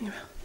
talking.